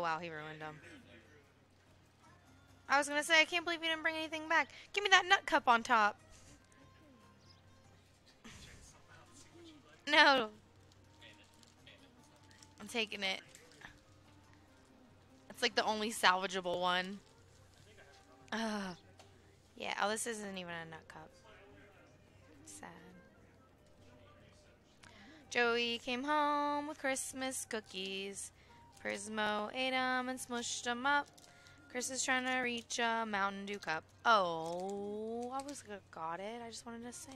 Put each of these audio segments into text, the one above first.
Oh wow, he ruined them. I was gonna say, I can't believe you didn't bring anything back. Give me that nut cup on top. No. I'm taking it. It's like the only salvageable one. Ugh. Yeah, oh, this isn't even a nut cup. Sad. Joey came home with Christmas cookies. Prismo ate them and smushed them up. Chris is trying to reach a Mountain Dew cup. Oh, I was gonna got it. I just wanted to sing.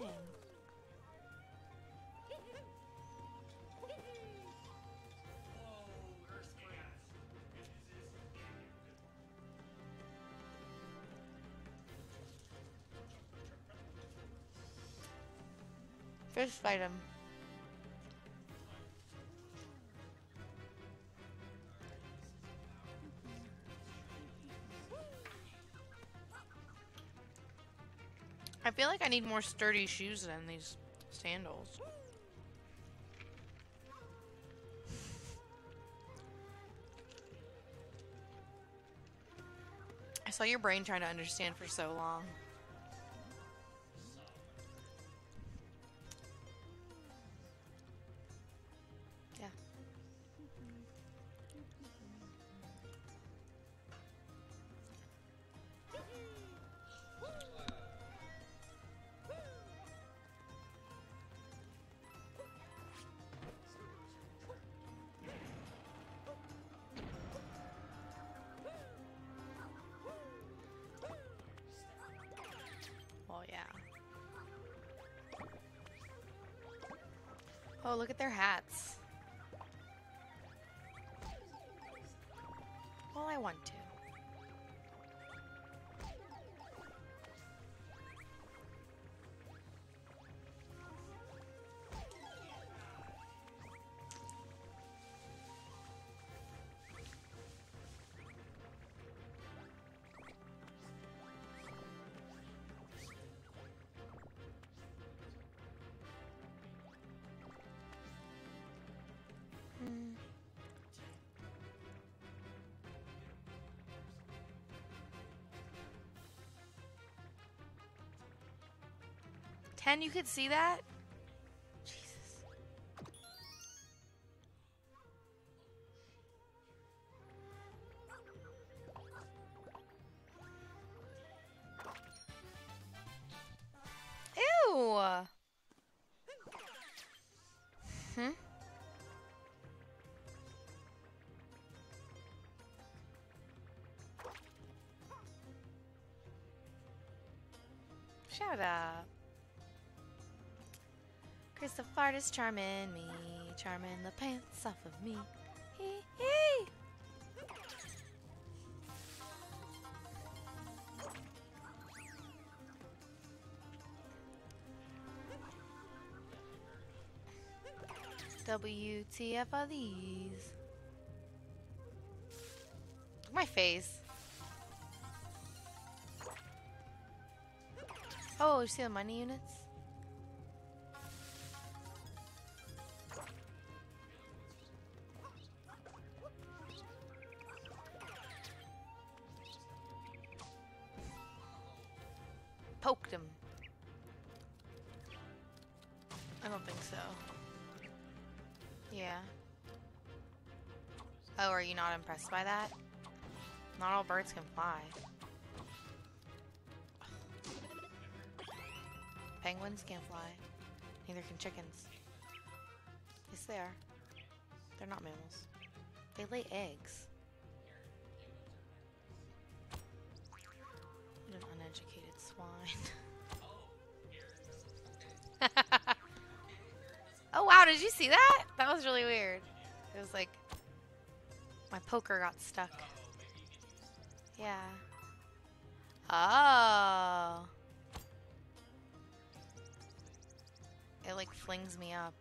Fist fight I feel like I need more sturdy shoes than these sandals. I saw your brain trying to understand for so long. Look at their hats. Ten, you could see that? Christopher is charming me, charming the pants off of me. Hee hee. WTF are these? My face. Oh, you see the money units? By that? Not all birds can fly. Penguins can't fly. Neither can chickens. Yes, they are. They're not mammals. They lay eggs. What an uneducated swine. oh wow, did you see that? That was really weird. It was like poker got stuck. Yeah. Oh. It like flings me up.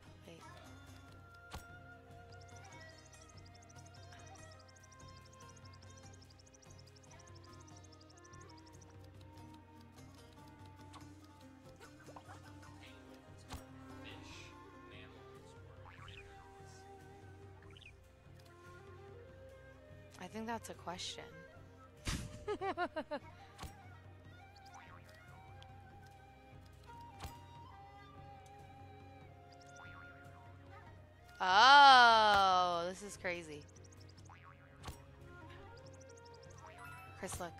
Think that's a question. oh, this is crazy. Chris, look.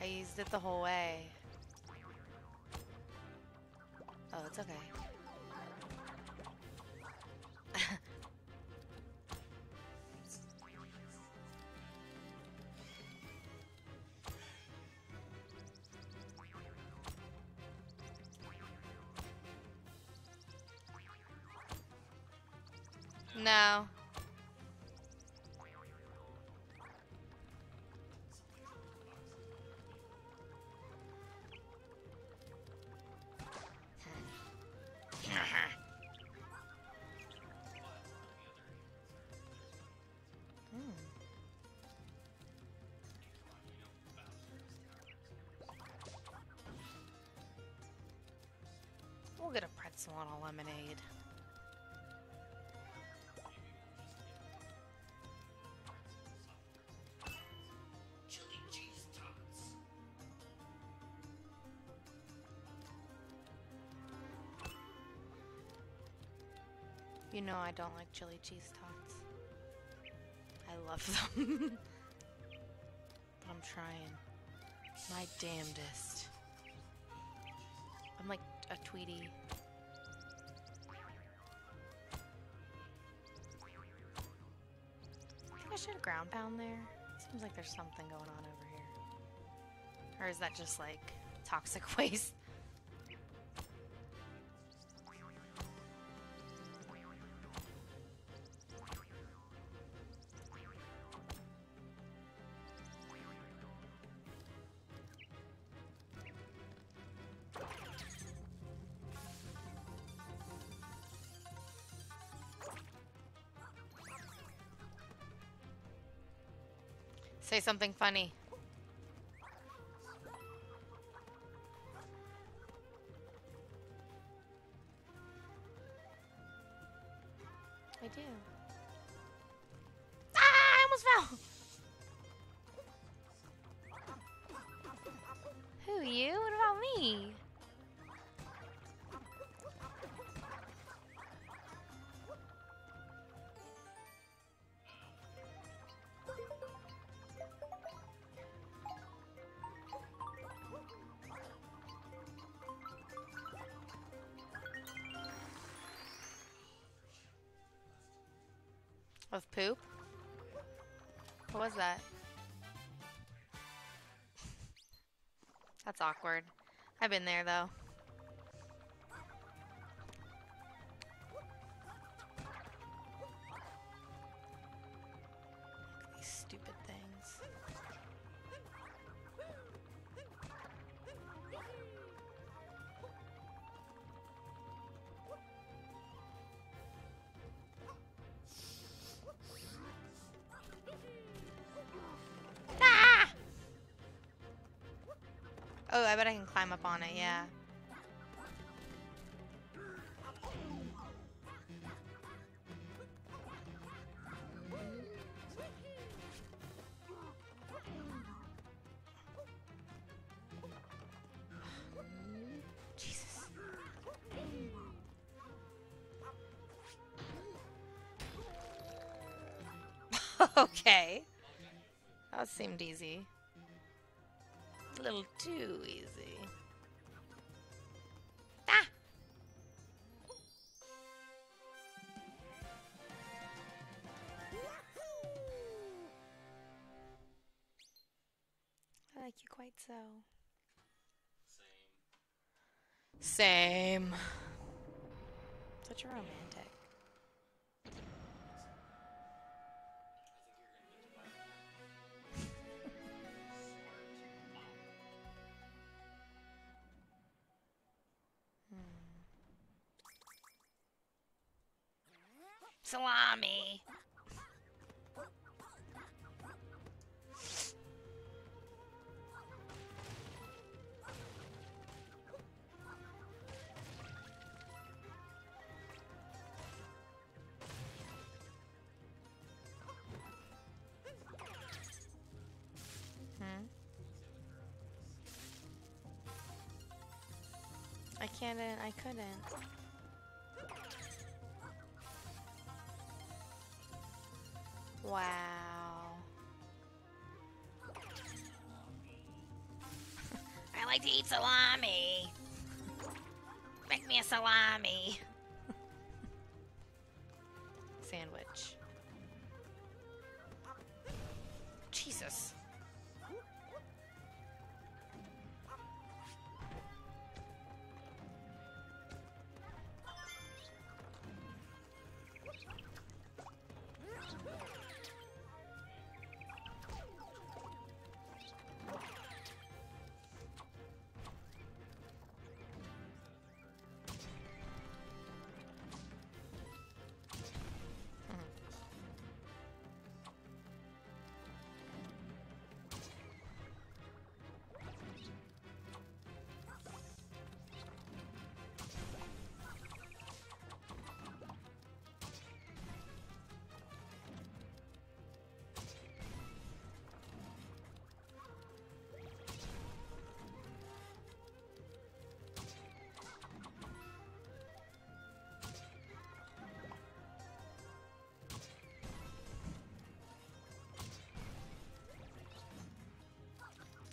I used it the whole way. Oh, it's okay. no. Hmm. We'll get a pretzel and a lemonade. You know I don't like chili cheese tots. I love them. but I'm trying. My damnedest. I'm like a Tweety. I think I should ground pound there. Seems like there's something going on over here. Or is that just like toxic waste? Something funny. Of poop? What was that? That's awkward. I've been there though. Oh, I bet I can climb up on it, yeah. Jesus. okay. That seemed easy. Too easy. Ah! I like you quite so. Same. Same. Such a romantic. salami. Hmm? I couldn't. Wow. I like to eat salami. Make me a salami.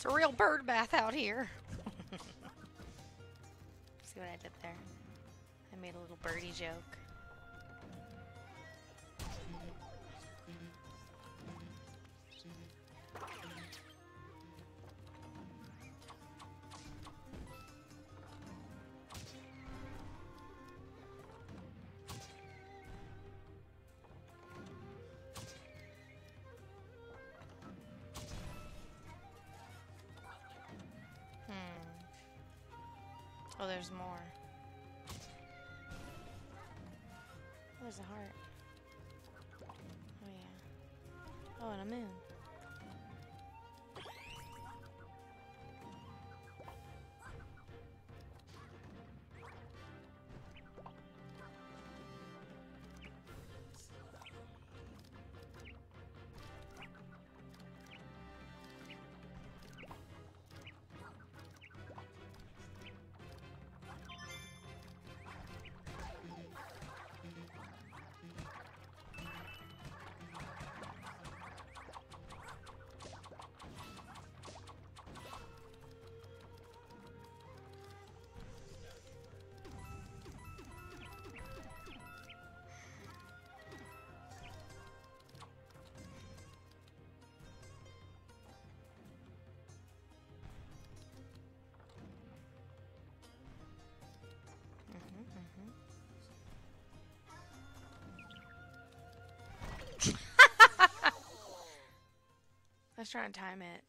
It's a real bird bath out here. See what I did there? I made a little birdie joke. Oh, there's more. Oh, there's a heart. Oh, yeah. Oh, and a moon. Was trying to time it.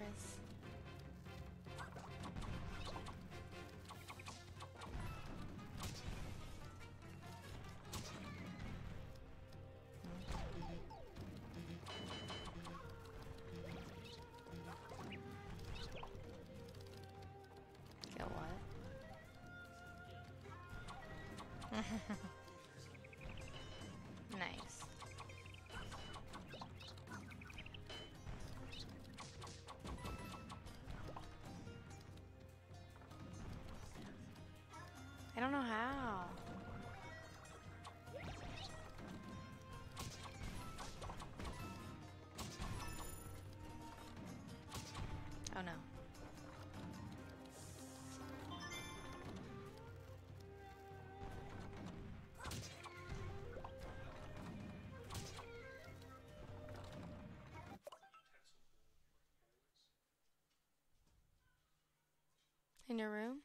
Chris? Get what? I don't know how. Oh no. In your room?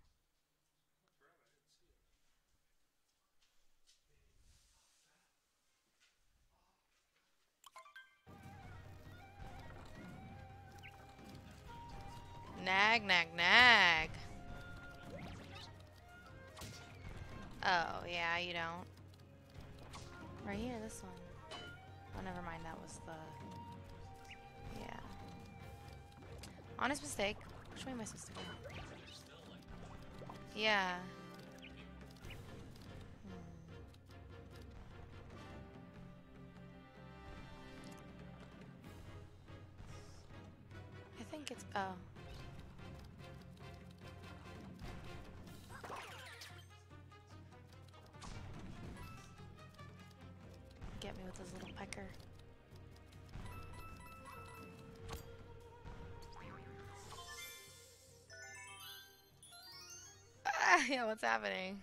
Nag, nag, nag. Oh, yeah, you don't. Right here, this one. Oh, never mind, that was the... Yeah. Honest mistake. Which way am I supposed to go? Yeah. Yeah, what's happening?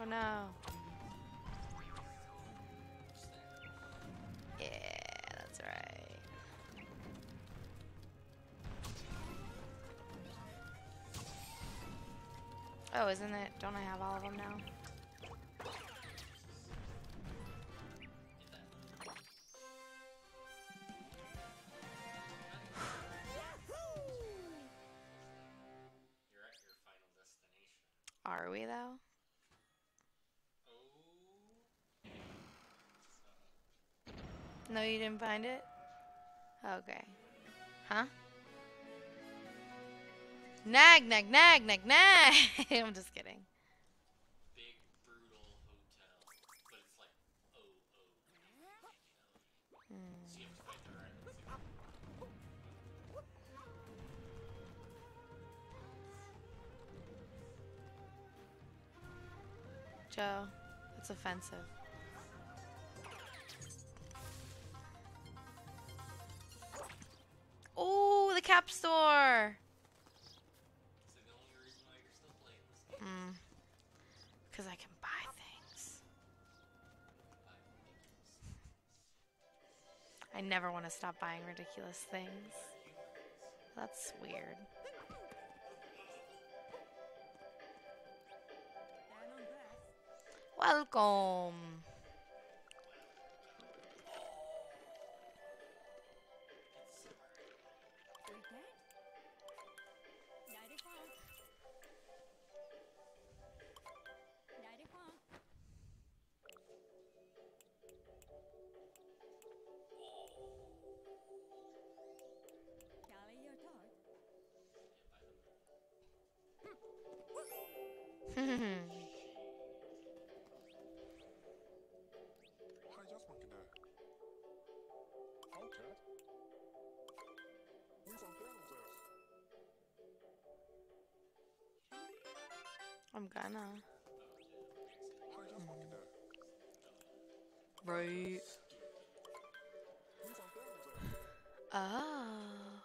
Oh no. Yeah, that's right. Oh, isn't it? Don't I have all of them now? Didn't find it? Okay. Huh? Nag, nag, nag, nag, nag! I'm just kidding. Hmm. Joe, that's hotel. Never want to stop buying ridiculous things. That's weird. Welcome. I'm gonna. Hi, hmm. jasmine kan där. Right. Who's on Daniel's ass? Oh.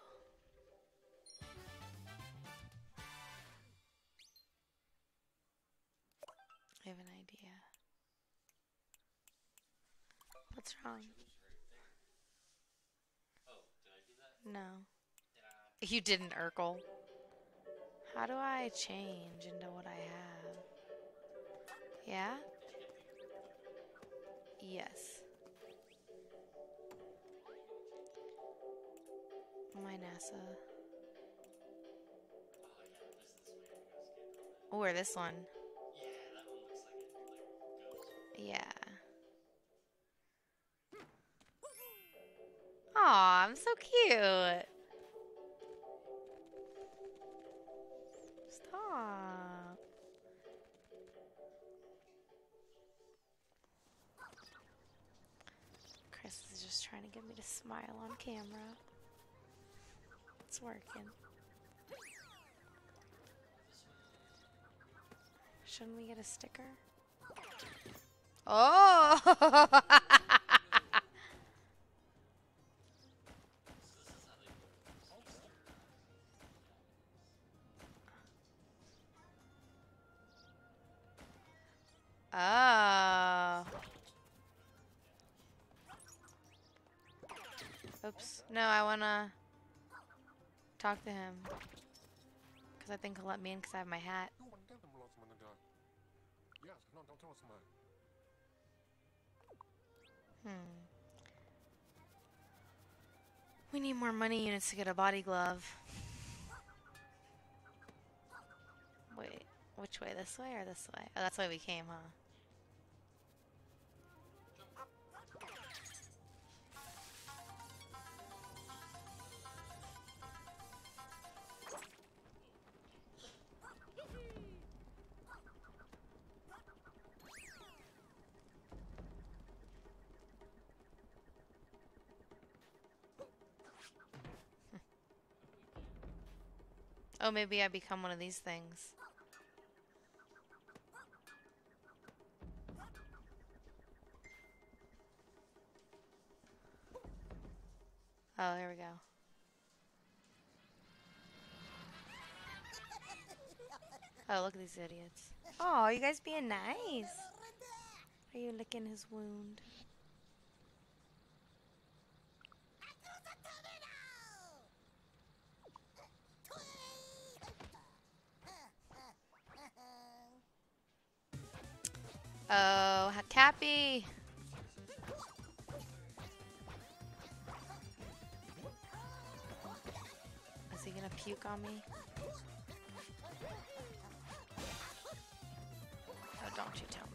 I have an idea. What's wrong? Oh, did I do that? No. You didn't, Urkel. How do I change into what I? Yeah? Yes. My NASA. Or this one. Yeah. Aw, I'm so cute. Trying to get me to smile on camera. It's working. Shouldn't we get a sticker? Oh! talk to him. Because I think he'll let me in because I have my hat. Hmm. We need more money units to get a body glove. Wait, which way? This way or this way? Oh, that's why we came, huh? Oh, maybe I become one of these things. Oh, there we go. Oh, look at these idiots. Oh, you guys being nice. Are you licking his wound? Oh, Cappy. Is he gonna puke on me? Oh, don't you tell me.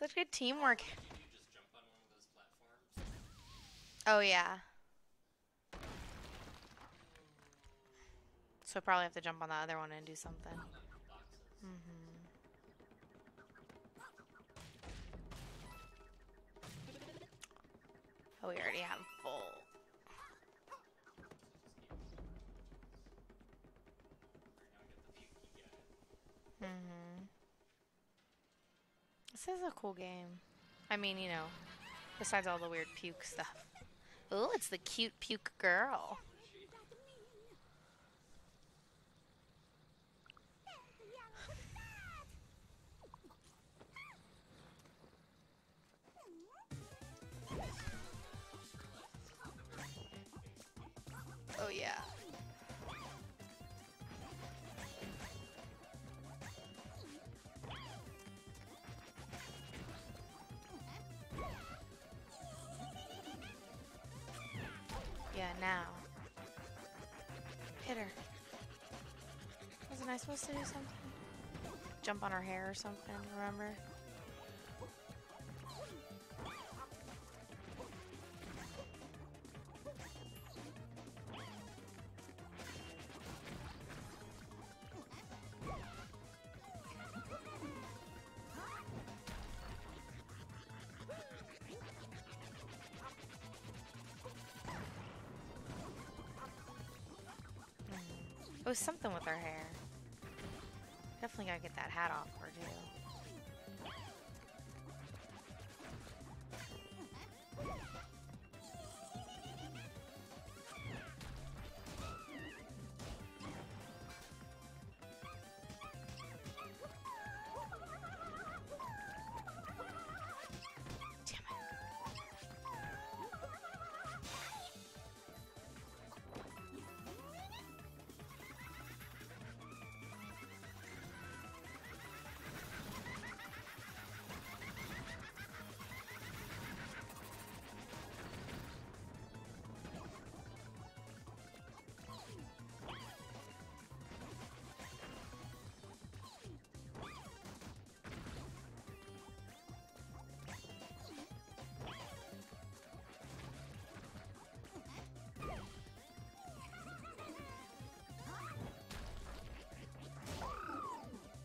Such good teamwork. Oh yeah. So I probably have to jump on the other one and do something. Boxes. hmm Oh, we already have is a cool game. I mean, you know, besides all the weird puke stuff. Oh, it's the cute puke girl. Do something? Jump on her hair or something, remember? Mm. It was something with her hair. Definitely gotta get that hat off her too.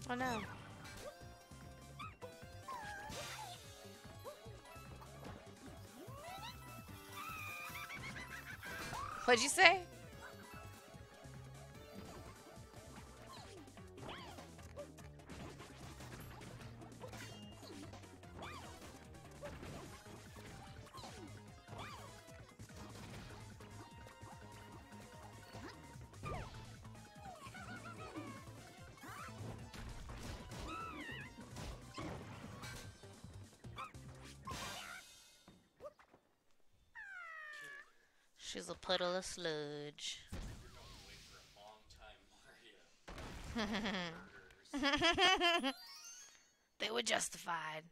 Don't know. What'd you say? She's a puddle of sludge. They were justified.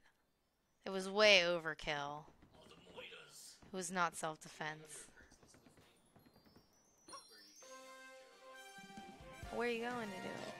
It was way overkill. It was not self-defense. Where are you going to do it?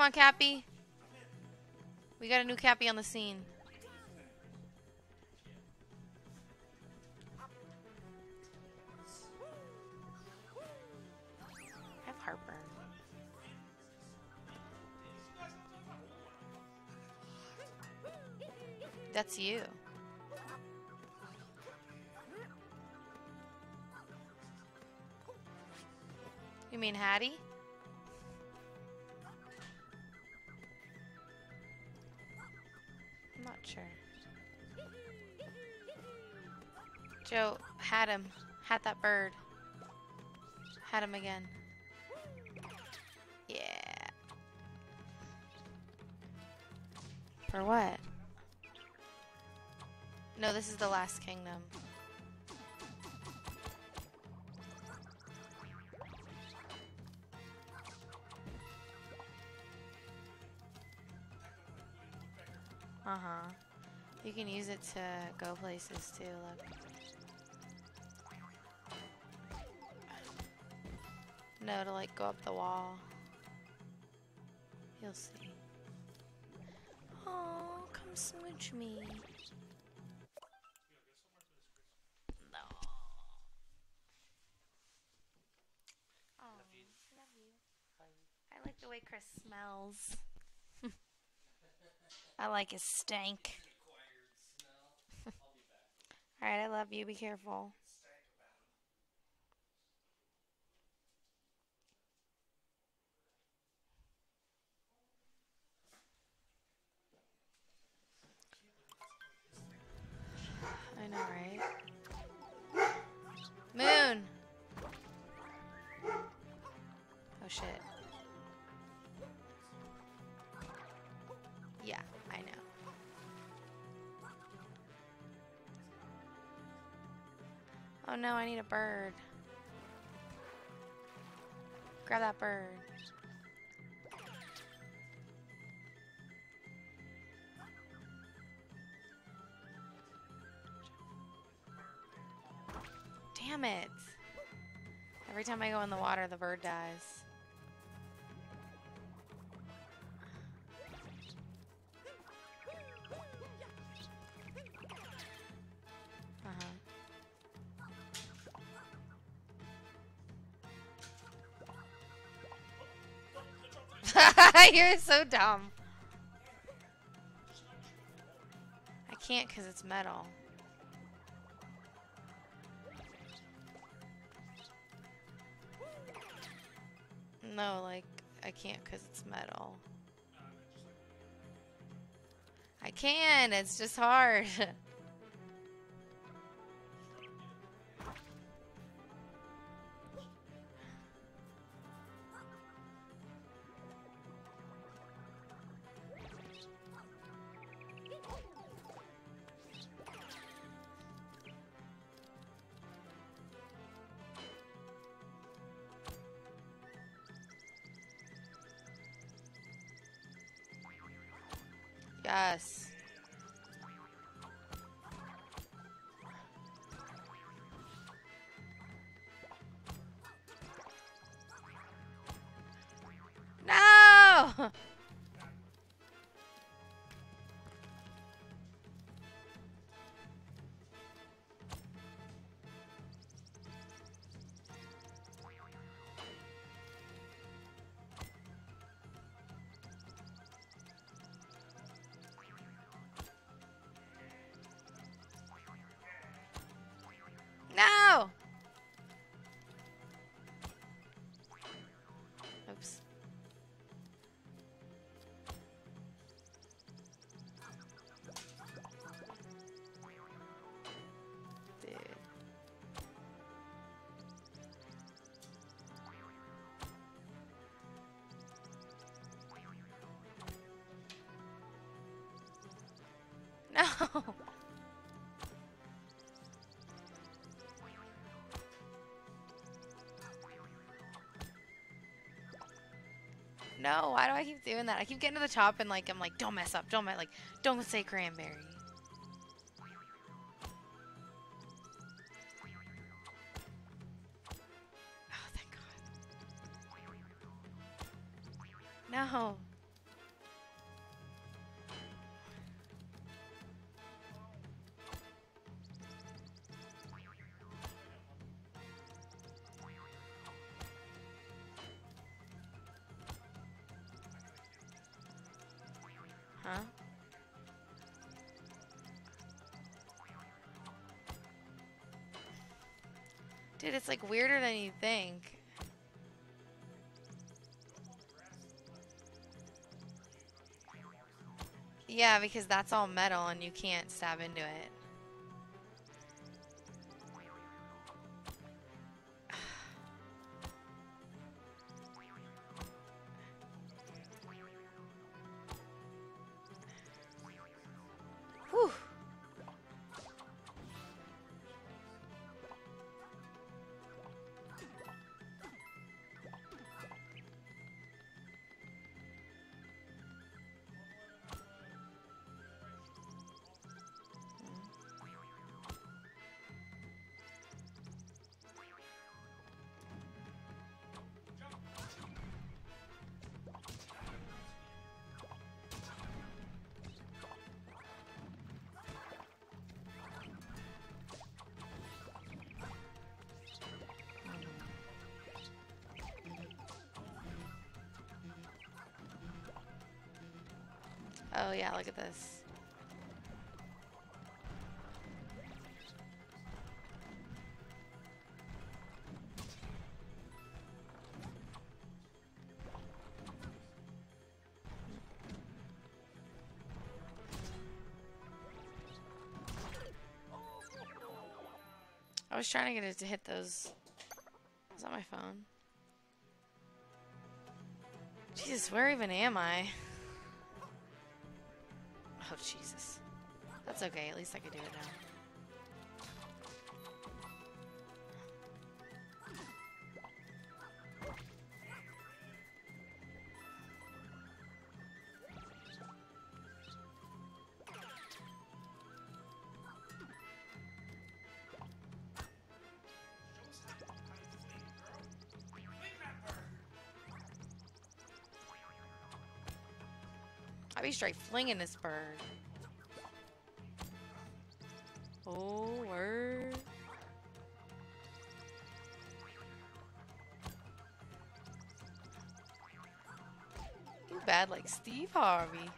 Come on, Cappy. We got a new Cappy on the scene. I have heartburn. That's you. You mean Hattie? Joe, had him. Had that bird. Had him again. Yeah. For what? No, this is the last kingdom. Uh huh. You can use it to go places too. Look. No, to like go up the wall. You'll see. Oh, come smooch me. No. Oh, love you. I like the way Chris smells. I like his stank. Alright, I love you. Be careful. No, I need a bird. Grab that bird. Damn it. Every time I go in the water, the bird dies. You're so dumb. I can't because it's metal. No, like, I can't because it's metal. I can, it's just hard. Yes. No! No, No, why do I keep doing that? I keep getting to the top and like I'm like, don't mess up, don't mess like, don't say cranberry. It's like weirder than you think. Yeah, because that's all metal and you can't stab into it. Oh yeah, look at this. I was trying to get it to hit those. Is that my phone? Jesus, where even am I? That's okay. At least I can do it now. I be straight flinging this bird. Steve Harvey.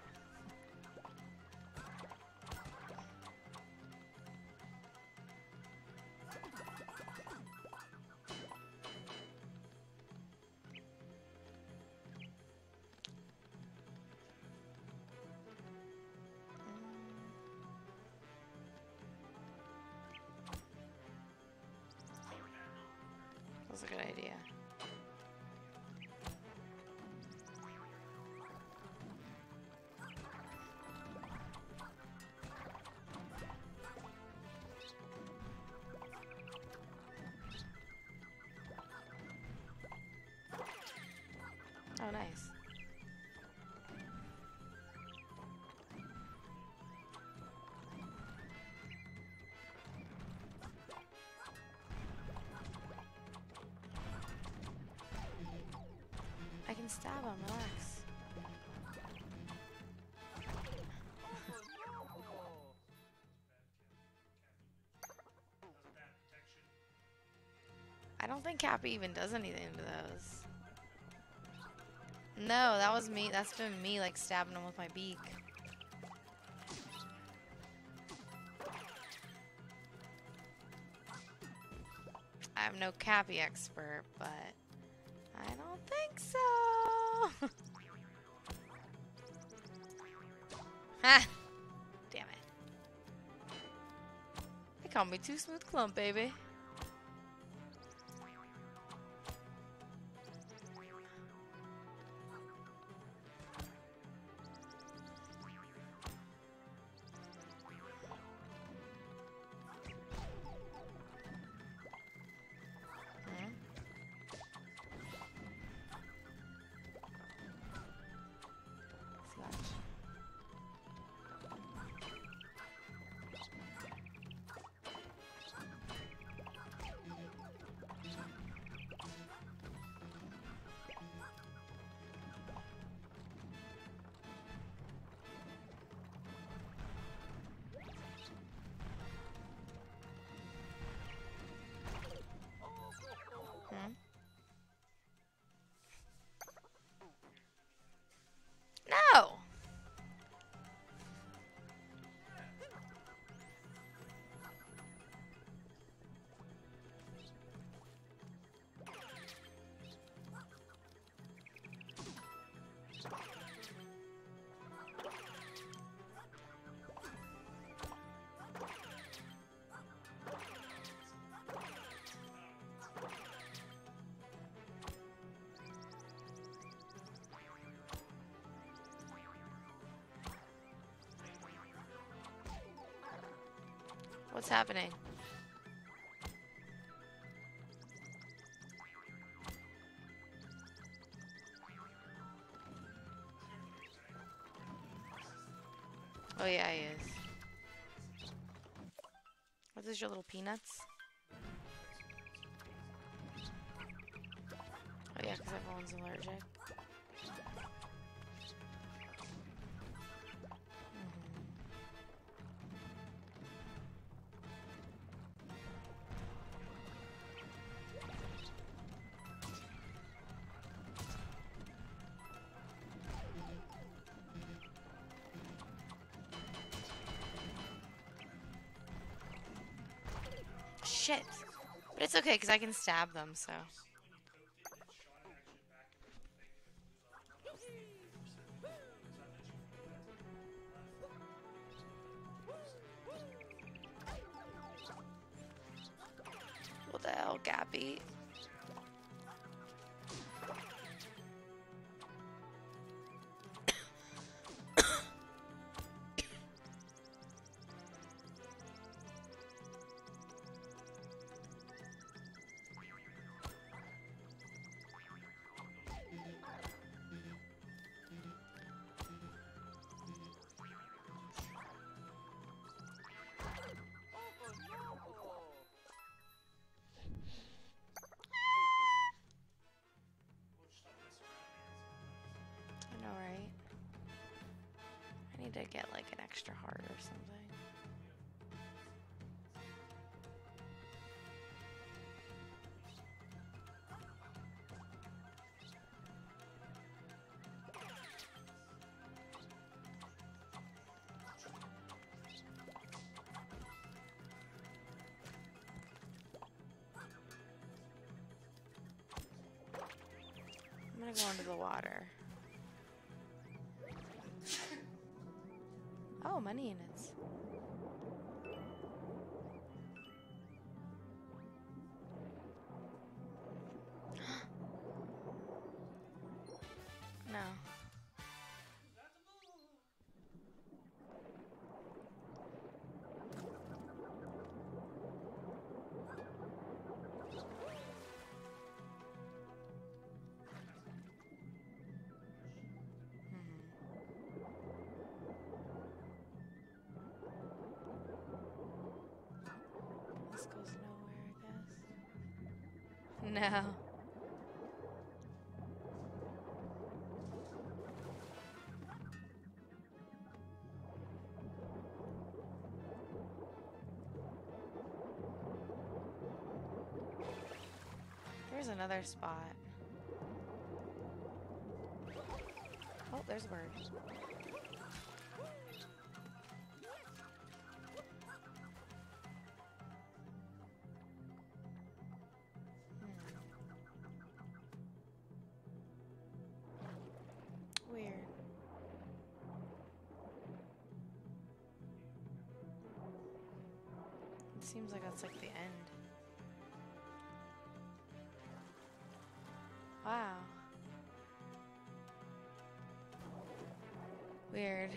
Him, relax. I don't think Cappy even does anything to those. No, that was me. That's been me, like, stabbing him with my beak. I'm no Cappy expert, but I don't think so. Ha! Ah, damn it. They call me Too Smooth Clump, baby. What's happening? Oh yeah, he is. What is your little peanuts? Oh yeah, because everyone's allergic. Shit. But it's okay because I can stab them, so. What the hell, Cappy? Gonna go into the water. Oh, money units. No. There's another spot. Oh, there's a seems like that's like the end. Wow. Weird.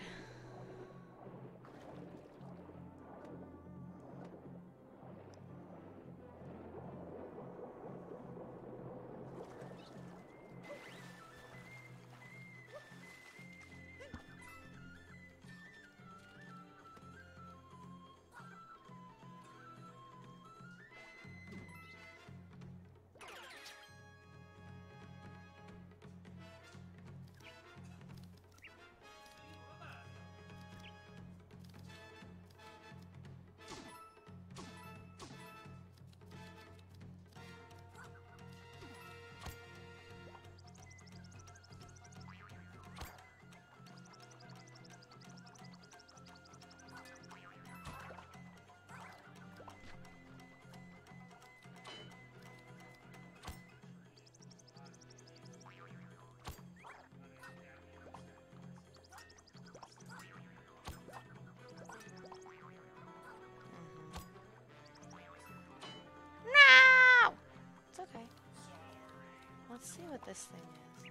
this thing is.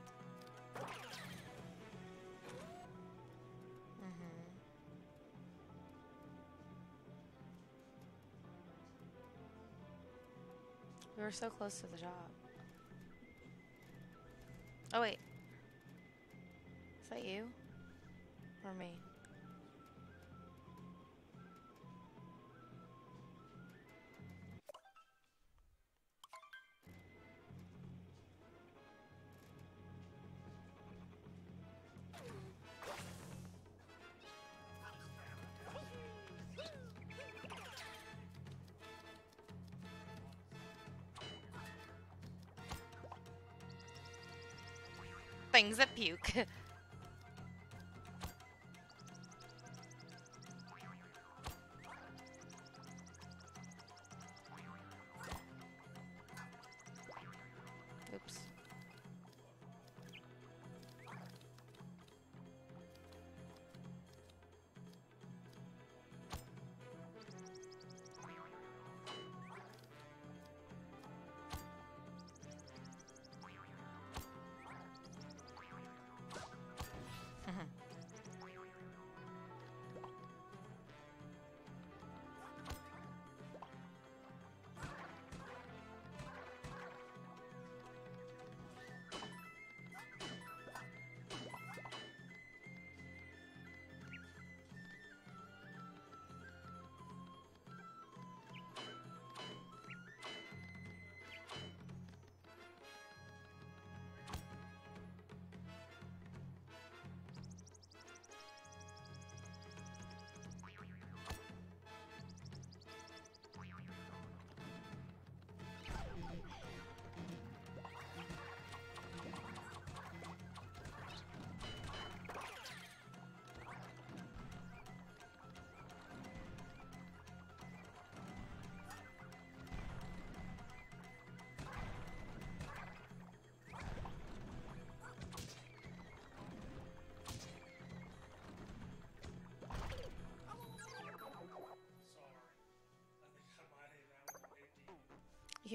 Mm hmm We were so close to the job. Things that puke.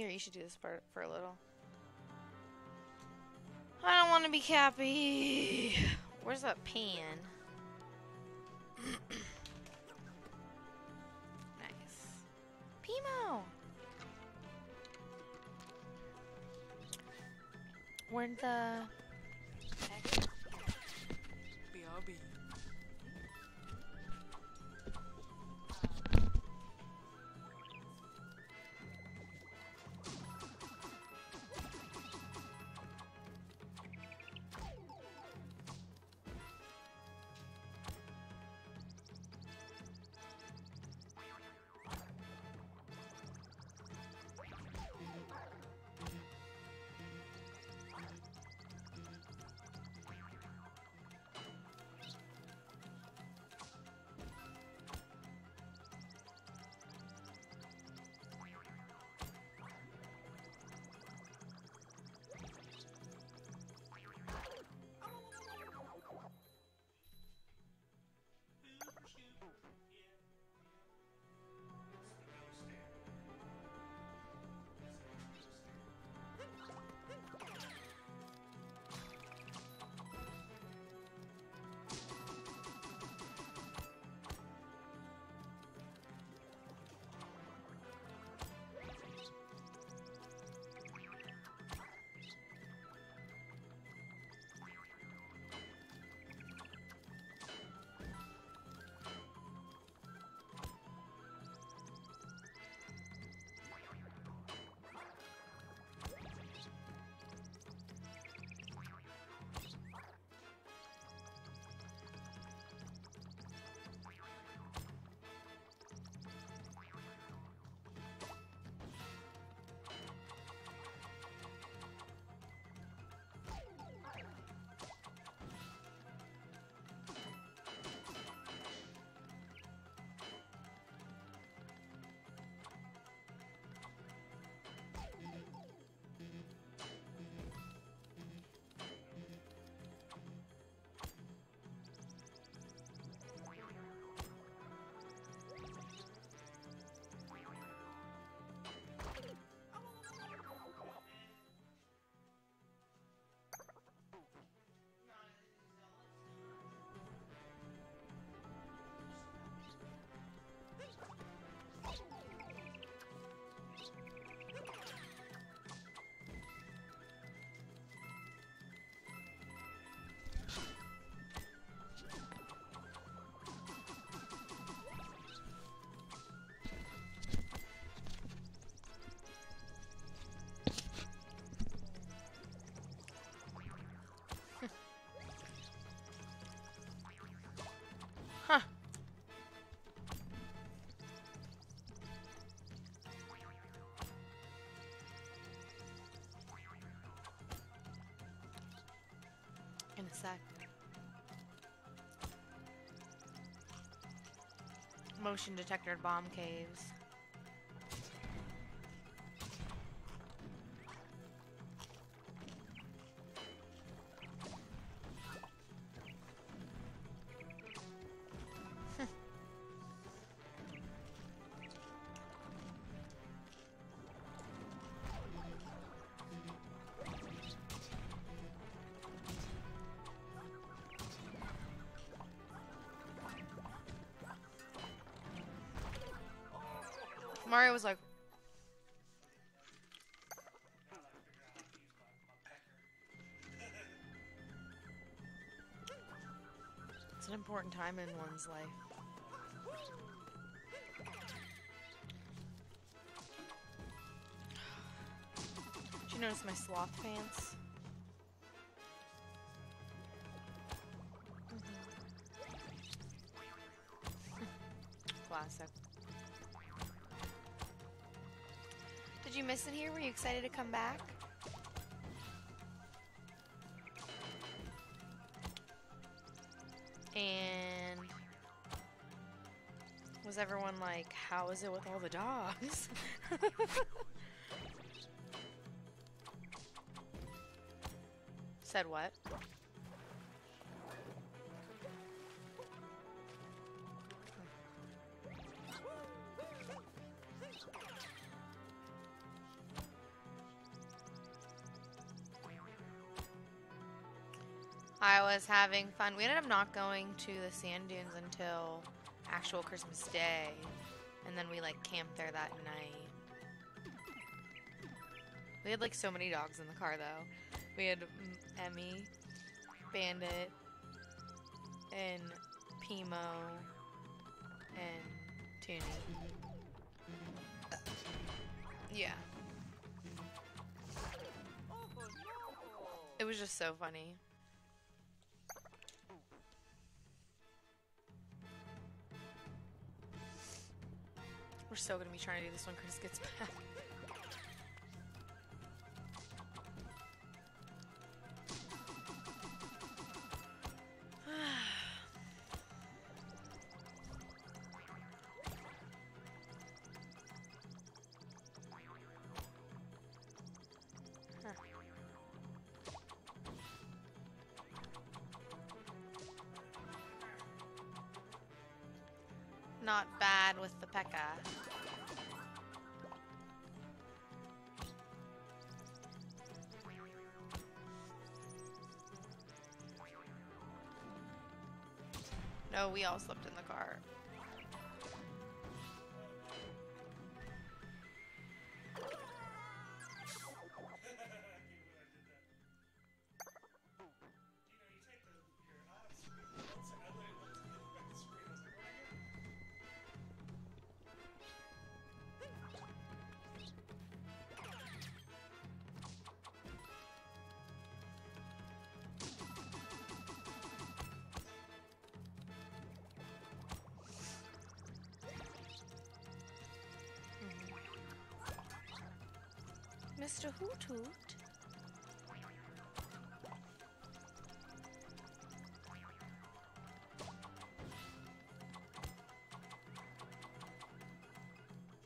Here, you should do this part for a little. I don't want to be Cappy. Where's that pan? nice. Pimo! Where'd the... Motion detector bomb caves. Important time in one's life. Did you notice my sloth pants? Classic. Did you miss it here? Were you excited to come back? And was everyone like, how is it with all the dogs? Said what? Having fun. We ended up not going to the sand dunes until actual Christmas Day. And then we like camped there that night. We had like so many dogs in the car though. We had mm, Emmy, Bandit, and Pimo, and Toonie. Yeah. It was just so funny. We're so gonna be trying to do this when Chris gets back. No, we all Mr. Hoot Hoot.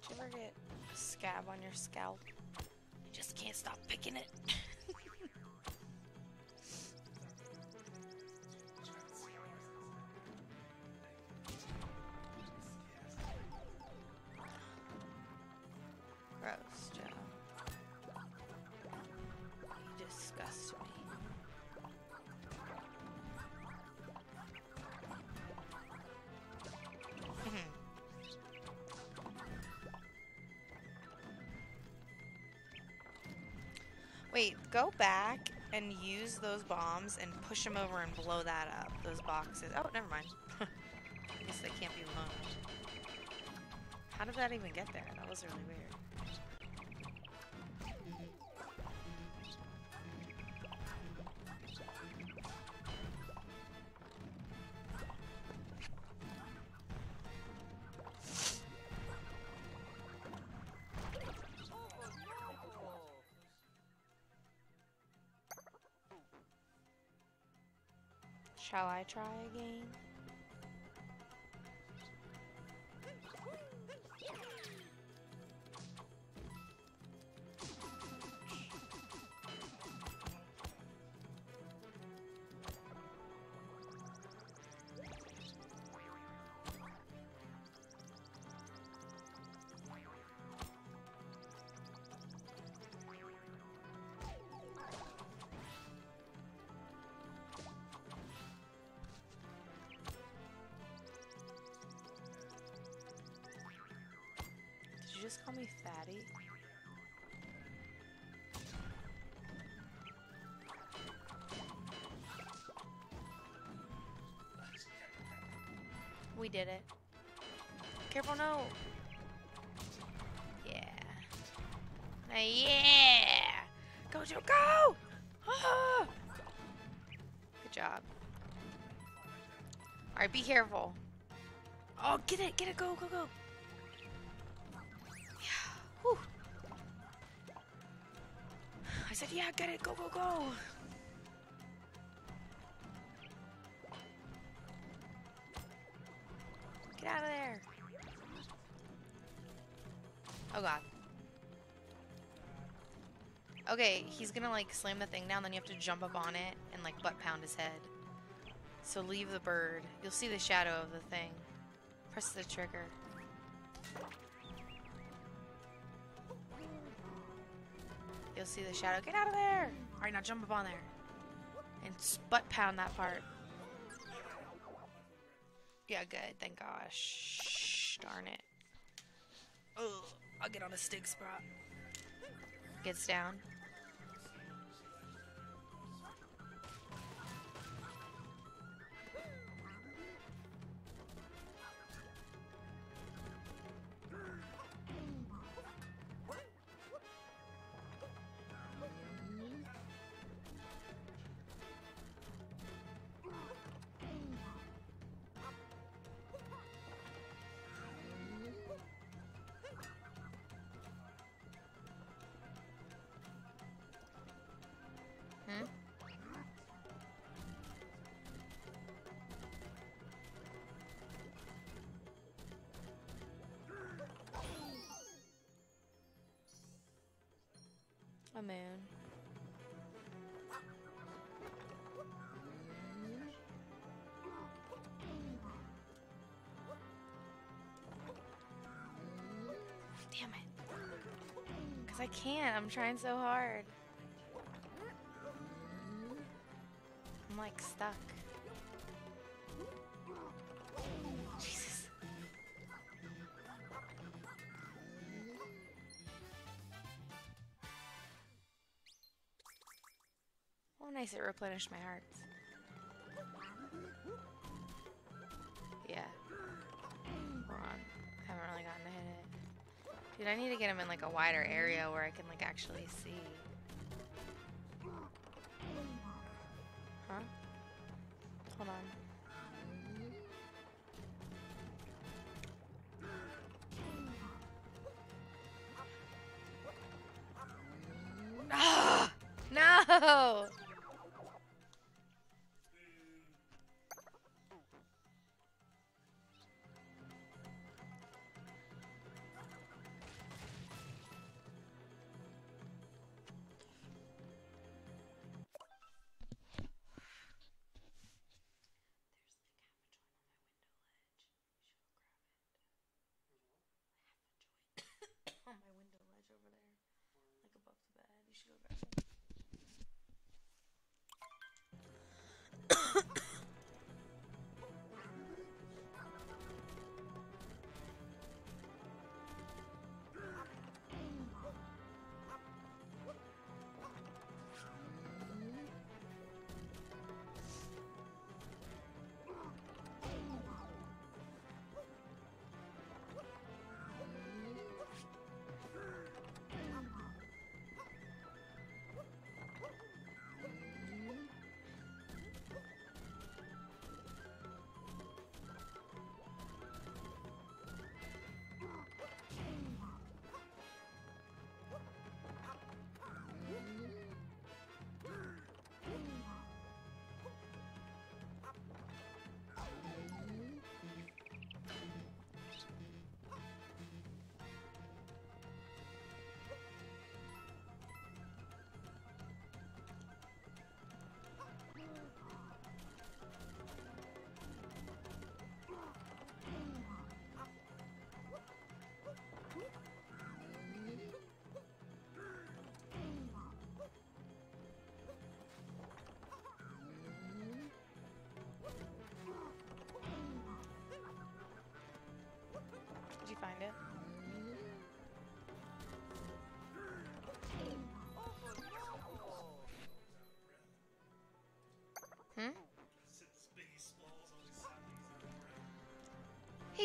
Did you ever get a scab on your scalp? You just can't stop picking it. Wait, go back and use those bombs and push them over and blow that up. Those boxes. Oh, never mind. I guess they can't be loaned. How did that even get there? That was really weird. Try again? We did it. Careful, no. Yeah. Uh, yeah. Go, Joe, go! Ah! Good job. All right, be careful. Oh, get it, get it, go, go, go. Yeah. Whew. I said, yeah, get it, go, go, go. He's gonna like slam the thing down, then you have to jump up on it and like butt pound his head. So leave the bird. You'll see the shadow of the thing. Press the trigger. You'll see the shadow. Get out of there! Alright, now jump up on there. And butt pound that part. Yeah, good. Thank gosh. Darn it. Oh, I'll get on a stick spot. Gets down. Oh, A moon. Damn it. Because I can't. I'm trying so hard. I'm like stuck. Nice. It replenished my hearts. Yeah. Hold on. Haven't really gotten hit it. Dude, I need to get him in like a wider area where I can like actually see.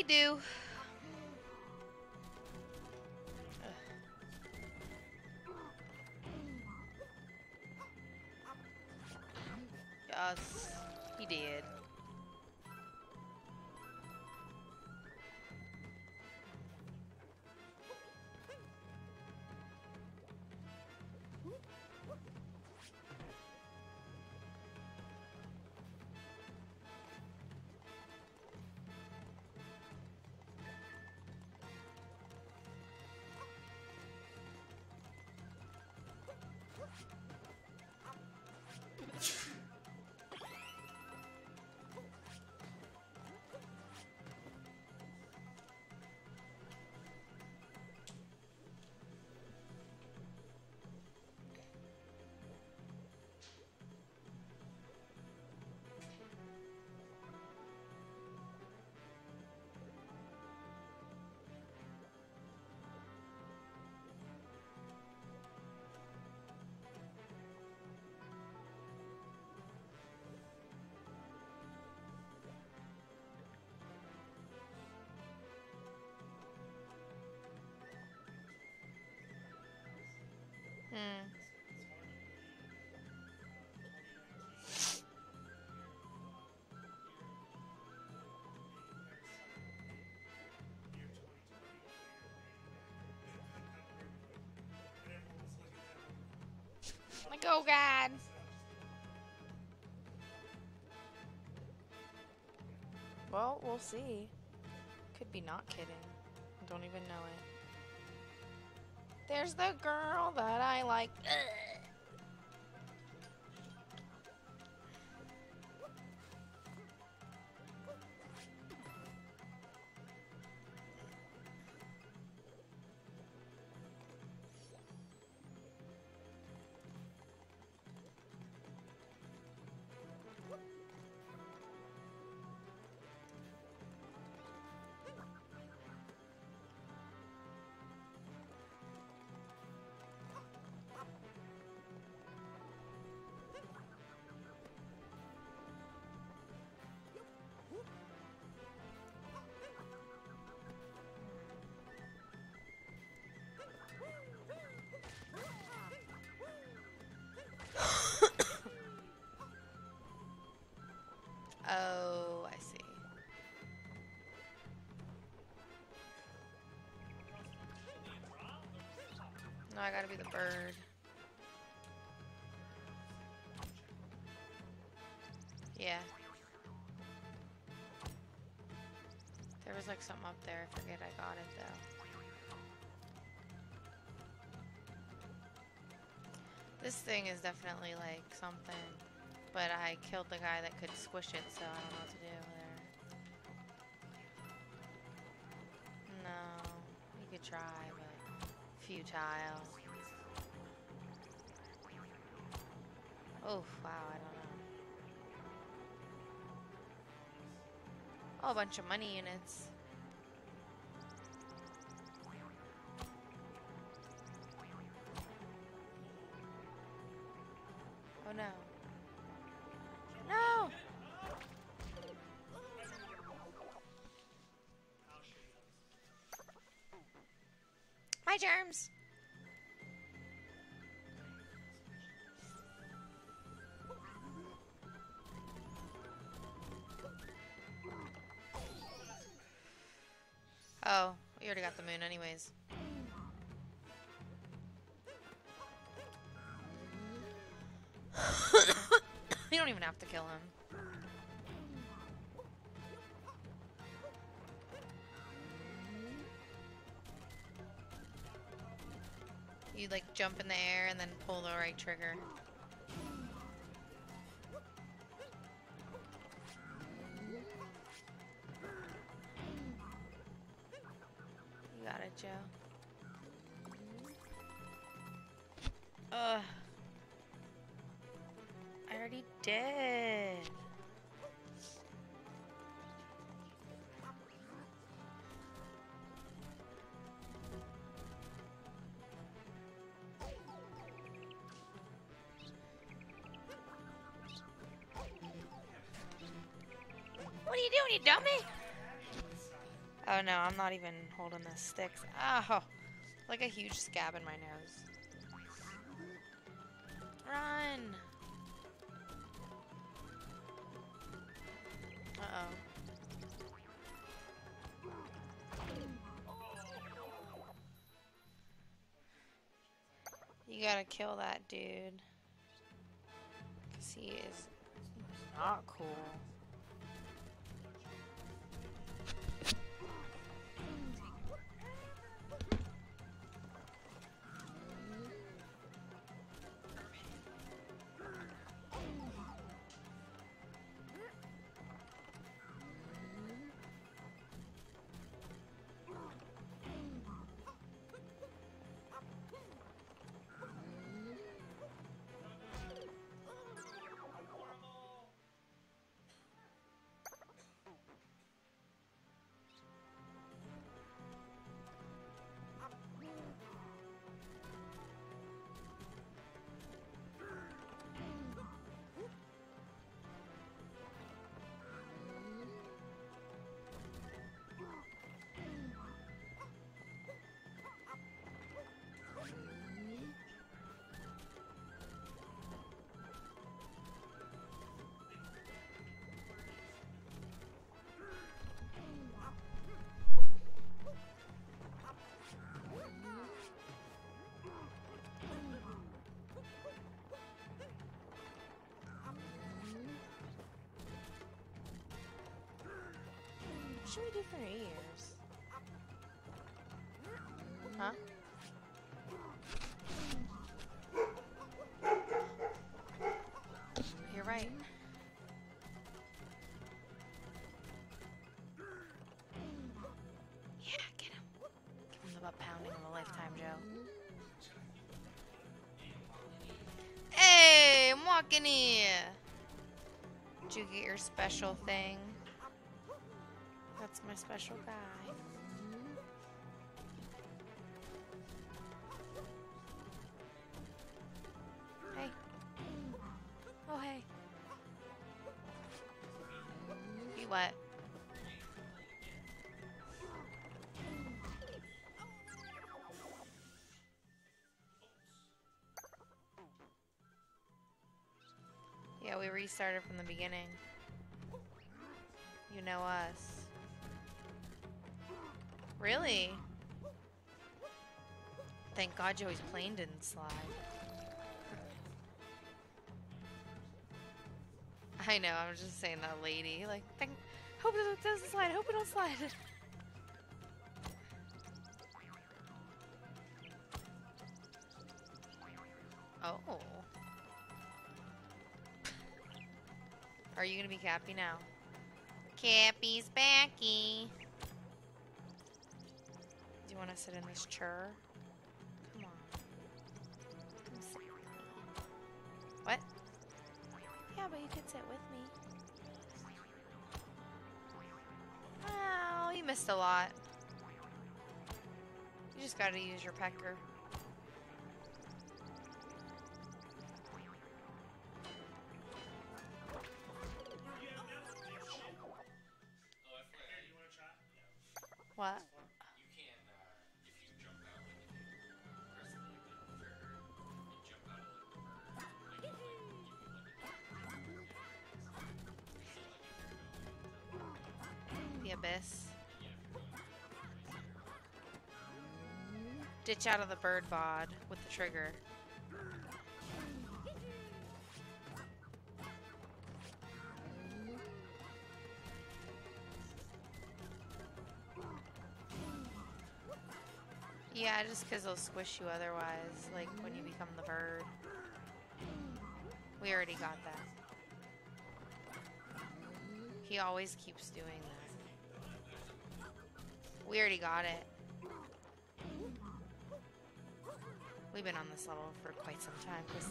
Do. Oh god. Well, we'll see. Could be not kidding. Don't even know it. There's the girl that I like. Ugh. No, I gotta be the bird. Yeah. There was like something up there. I forget I got it though. This thing is definitely like something. But I killed the guy that could squish it, so I don't know what to do futile. Oh, wow, I don't know. Oh, a bunch of money units. We already got the moon anyways. you don't even have to kill him. You like jump in the air and then pull the right trigger. Joe. Mm-hmm. Ugh. I already did. What are you doing, you dummy? Oh no, I'm not even holding the sticks. Oh, like a huge scab in my nose. Run! Uh oh. You gotta kill that dude. Cause he is not cool. For New Year's? Huh? You're right. Yeah, get him. Give him butt pounding of a lifetime, Joe. Hey, I'm walking here. Did you get your special thing? That's my special guy. Hey. Oh, hey. You what? Yeah, we restarted from the beginning. You know us. Really? Thank God Joey's plane didn't slide. I know, I was just saying that lady. Like, thank, hope it doesn't slide, hope it don't slide. Oh. Are you gonna be Cappy now? Cappy's backy. Want to sit in this chair? Come on. What? Yeah, but you could sit with me. Oh, you missed a lot. You just gotta use your pecker. Ditch out of the bird bod with the trigger. Yeah, just because they'll squish you otherwise, like when you become the bird. We already got that. He always keeps doing that. We already got it. We've been on this level for quite some time, this.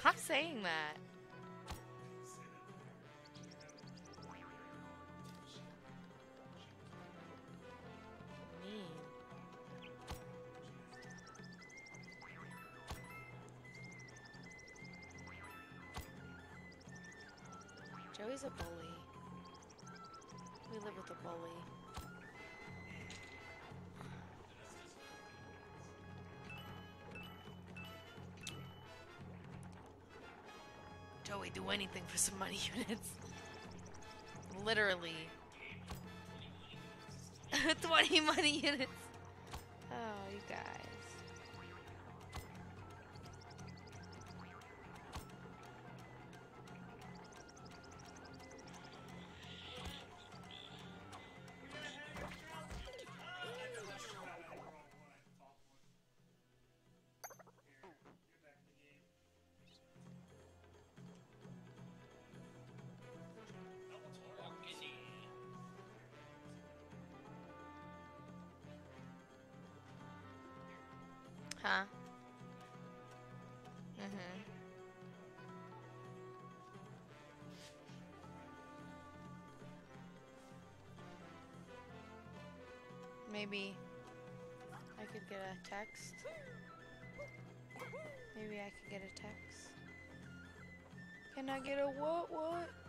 Stop saying that. Joey's a bully. Live with a bully. Joey, do anything for some money units. Literally. 20 money units. Can I get a what what?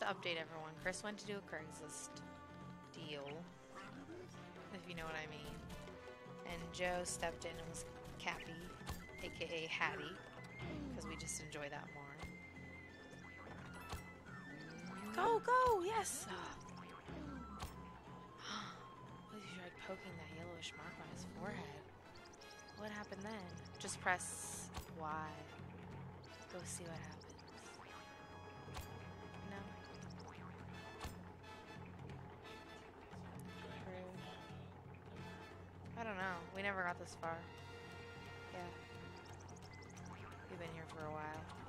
To update everyone, Chris went to do a Craigslist deal, if you know what I mean. And Joe stepped in and was Cappy, aka Hattie, because we just enjoy that more. Go, go, yes! You tried poking that yellowish mark on his forehead? What happened then? Just press Y. Go see what happens. We never got this far. Yeah. We've been here for a while.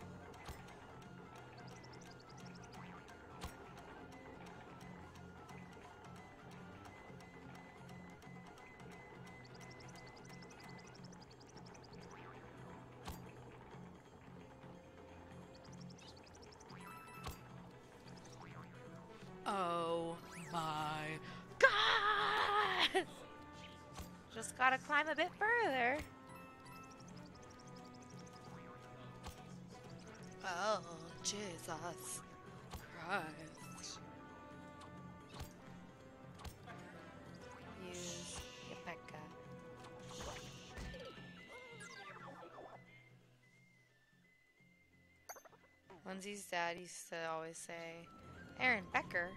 Gotta climb a bit further. Oh, Jesus Christ. Use Rebecca. Lindsay's dad used to always say, Erin Becker.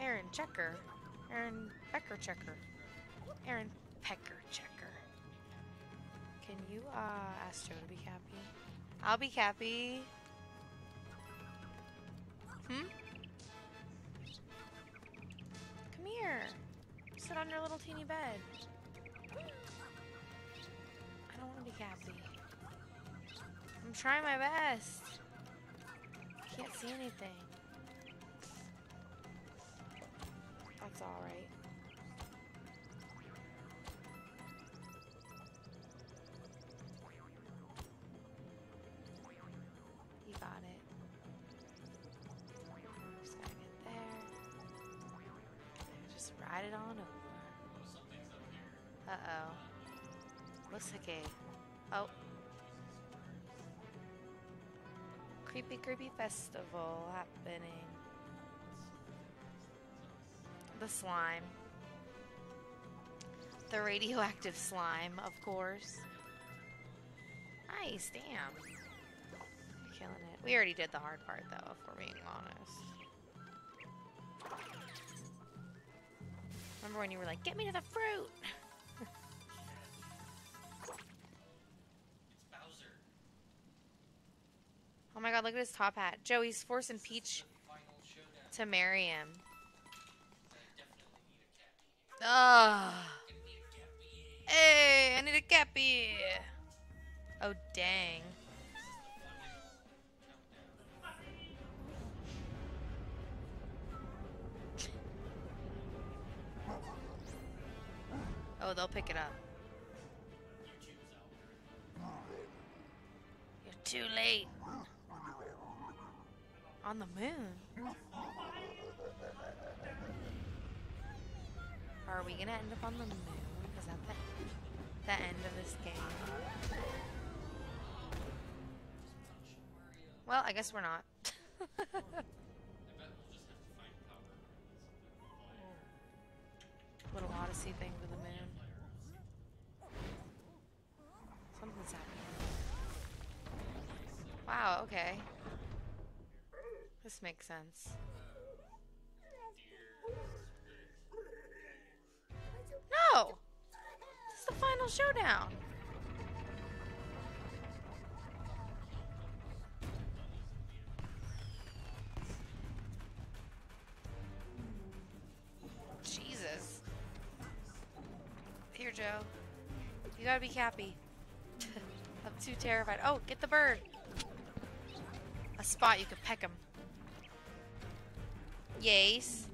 Erin Checker. Erin Becker Checker. Erin Pecker Checker. Can you uh ask Joe to be Cappy? I'll be Cappy. Hmm? Come here. Sit on your little teeny bed. I don't want to be Cappy. I'm trying my best. I can't see anything. That's alright. Looks like a. Oh. Creepy, creepy festival happening. The slime. The radioactive slime, of course. Nice, damn. Killing it. We already did the hard part, though, if we're being honest. Remember when you were like, get me to the fruit? My god, look at his top hat. Joey's forcing Peach to marry him. Ugh. Hey, I need a cappy. Oh, dang. Oh, they'll pick it up. You're too late. On the moon. Are we gonna end up on the moon? Is that the, the end of this game? Well, I guess we're not. Little Odyssey thing for the moon. Something's happening. Wow, okay. This makes sense. No! This is the final showdown. Jesus. Here, Joe. You gotta be Cappy. I'm too terrified. Oh, get the bird. A spot you could peck him. Yes.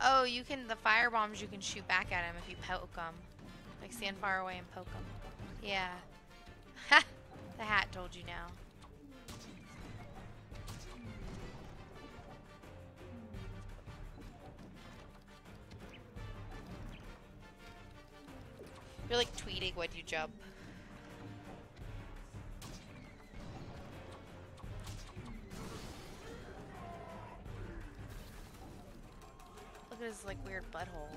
Oh, you can, the fire bombs you can shoot back at him if you poke them. Like stand far away and poke them. Yeah. Ha! The hat told you now. You're like tweeting when you jump. Look at his like weird butthole.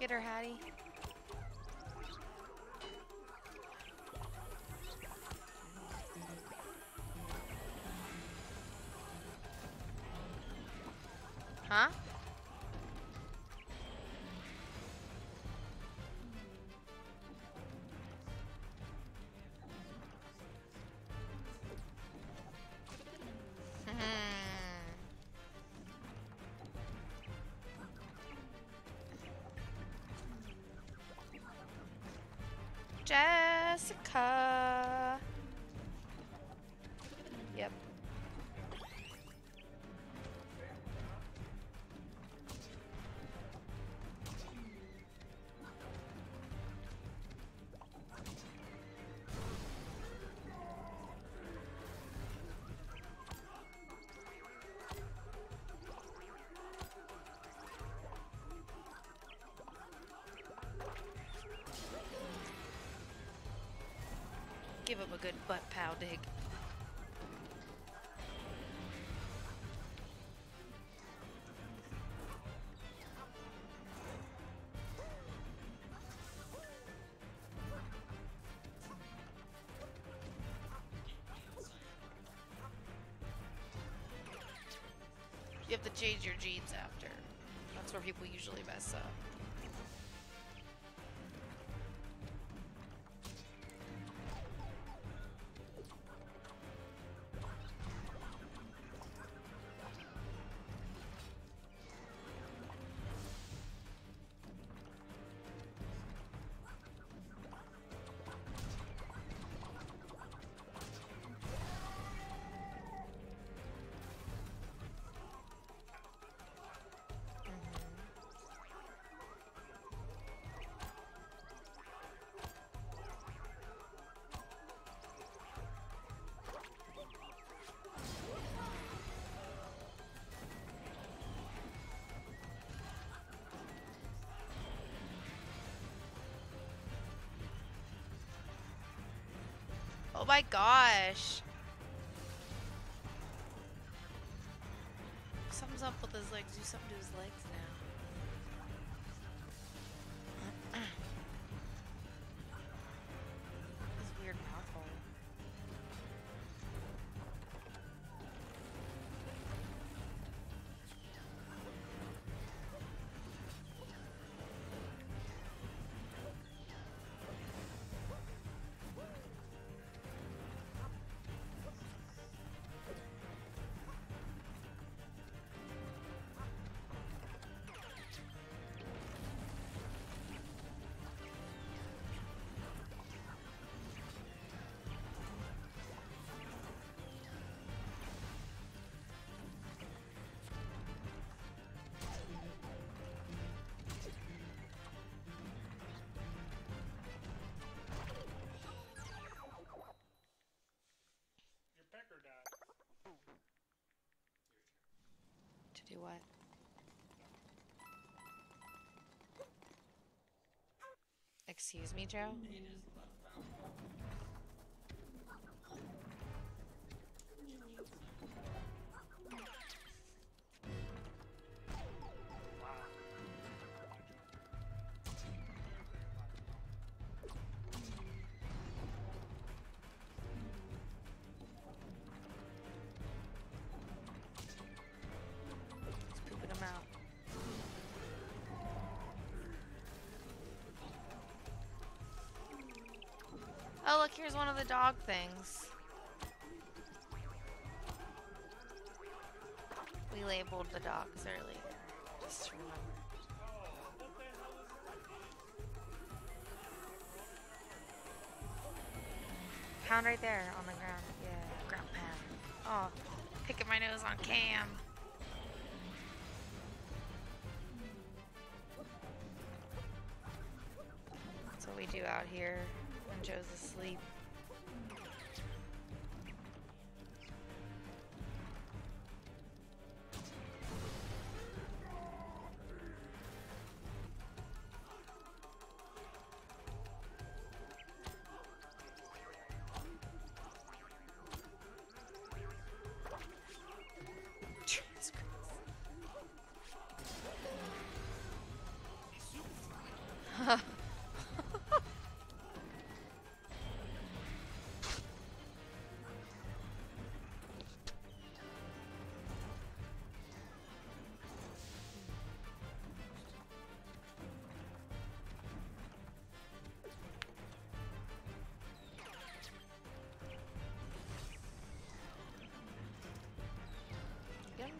Get her, Hattie. Huh? Hmm. Jessica. Give him a good butt pow Oh my gosh. Something's up with his legs? Do something to his legs To do what? Excuse me, Joe? Look, here's one of the dog things. We labeled the dogs earlier. Just remember. Pound right there on the ground. Yeah, ground pound. Oh, picking my nose on cam. That's what we do out here Joe's asleep.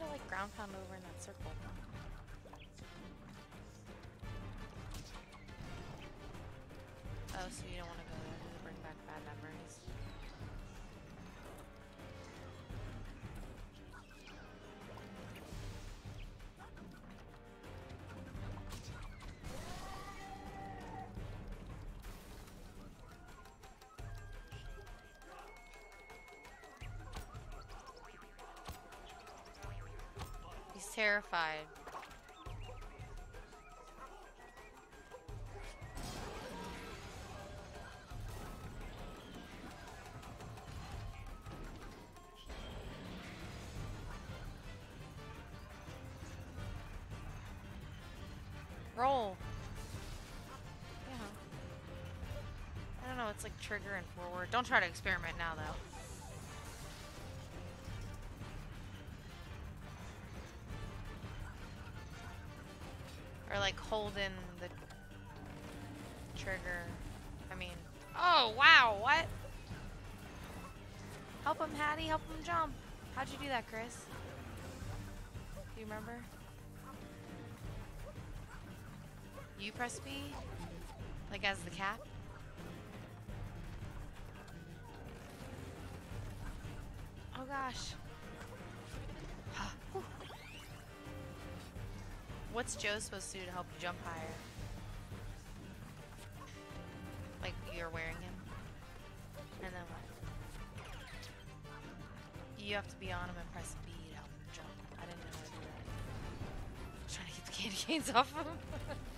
To like ground pound over in that circle. Terrified. Roll. Yeah. I don't know, it's like trigger and forward. Don't try to experiment now though. Or like hold in the trigger. I mean, oh wow, what? Help him, Hattie. Help him jump. How'd you do that, Chris? Do you remember? You press B, like as the cap. Oh gosh. What's Joe supposed to do to help you jump higher? Like you're wearing him? And then what? You have to be on him and press B to help him jump. I didn't know how to do that. trying to get the candy canes off of him.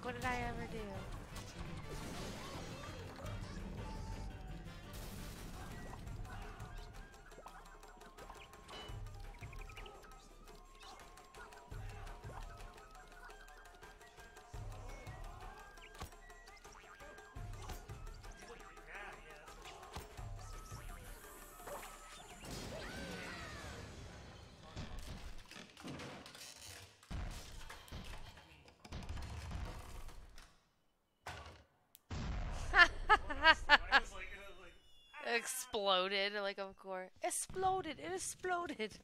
like what did I ever do? Exploded, like of course. Exploded, it exploded.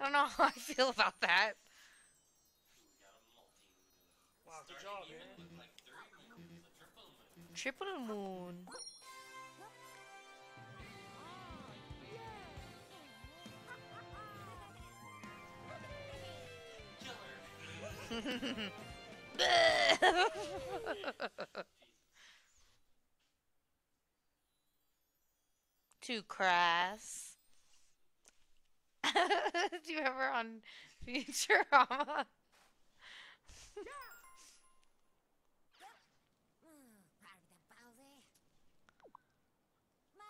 I don't know how I feel about that. We got a multi. Wow, good job, man. with like three moons, a triple moon. Futurama?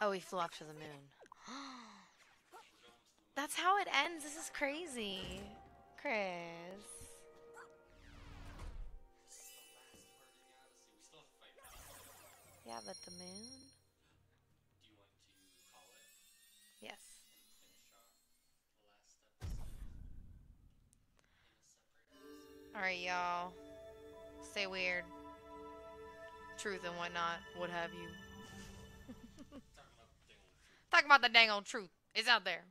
Oh, he flew off to the moon. That's how it ends. This is crazy. Chris. We. Yeah, but the moon? Y'all. Stay weird. Truth and whatnot. What have you. Talk about the dang old truth. It's out there.